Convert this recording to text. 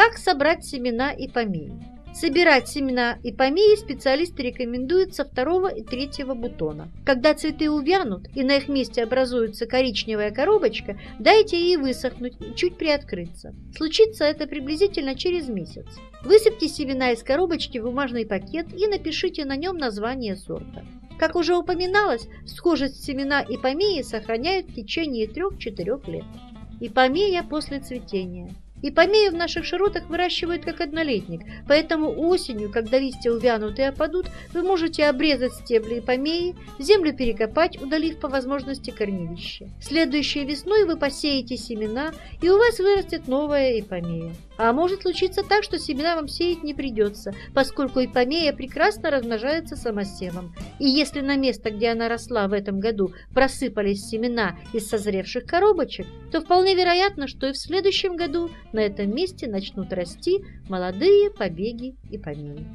Как собрать семена и? Собирать семена и помеи специалисты рекомендуют со второго и третьего бутона. Когда цветы увянут и на их месте образуется коричневая коробочка, дайте ей высохнуть и чуть приоткрыться. Случится это приблизительно через месяц. Высыпьте семена из коробочки в бумажный пакет и напишите на нем название сорта. Как уже упоминалось, схожесть семена и сохраняют в течение 3-4 лет. И после цветения. И помею в наших широтах выращивают как однолетник, поэтому осенью, когда листья увянут и опадут, вы можете обрезать стебли и помеи, землю перекопать, удалив по возможности корневище. Следующей весной вы посеете семена, и у вас вырастет новая ипомея. А может случиться так, что семена вам сеять не придется, поскольку ипомея прекрасно размножается самосевом. И если на место, где она росла в этом году, просыпались семена из созревших коробочек, то вполне вероятно, что и в следующем году на этом месте начнут расти молодые побеги и помеи.